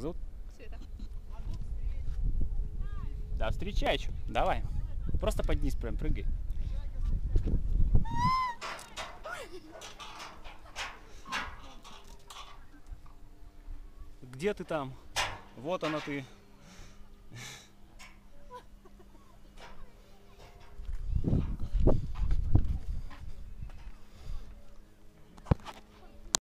как зовут? Света. Да, встречай чё. Давай. Просто поднись прям, прыгай. Где ты там? Вот она ты.